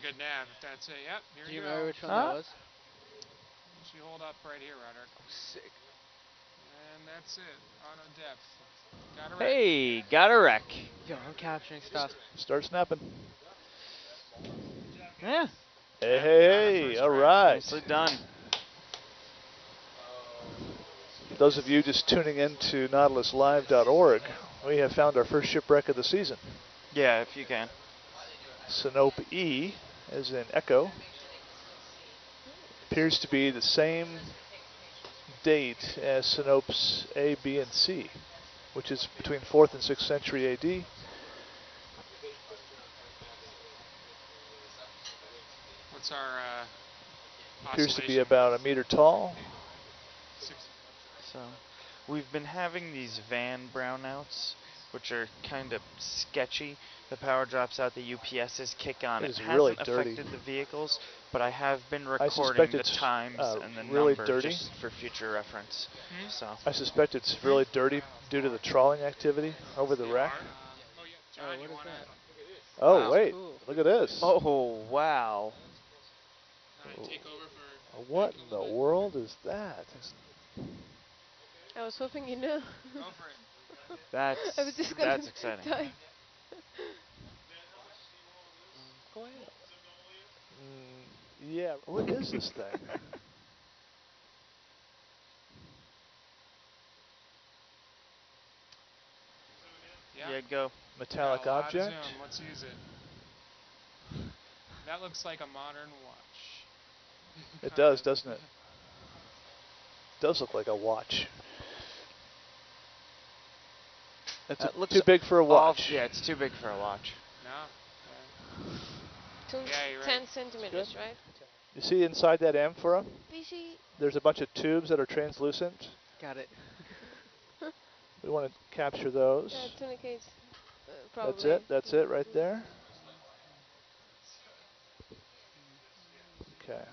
That's it. Yep. Here Do you you go. remember which one Huh? that was? She hold up right here, Roderick. Sick. And that's it. Auto depth. Got her right. Hey, got a wreck. Yo, I'm capturing stuff. Start snapping. Yeah, Hey, hey, hey, all right. nicely done. Those of you just tuning in to nautiluslive.org, we have found our first shipwreck of the season. Yeah, if you can. Sinop E, as in Echo, appears to be the same date as Sinops A, B, and C, which is between 4th and 6th century AD. What's our uh, Appears to be about a meter tall. So, we've been having these van brownouts, which are kind of sketchy. The power drops out, the UPSs kick on. It It, is hasn't really dirty. affected the vehicles, but I have been recording the times uh, and the really number dirty. just for future reference. Hmm? So, I suspect it's really dirty due to the trawling activity over the wreck. Oh, Oh, you what is wanna that? Wow, wait, cool. look at this. oh wow. take over for? What in the world is that? I was hoping you knew. Go for it. That's I was just gonna that's exciting. Go ahead. Mm, yeah, what is this thing? Yeah. Yeah, go. Metallic Got a lot of object? Let's use it. That looks like a modern watch. It does, doesn't it? Does look like a watch. That's That a- looks too big for a Off- watch. yeah, it's too big for a watch. No. Yeah. Two, Yeah, right. 10 centimeters, right? You see inside that amphora, BC, there's a bunch of tubes that are translucent. Got it. We want to capture those. yeah, tunicates. Uh, probably. That's it. That's it right there. Okay.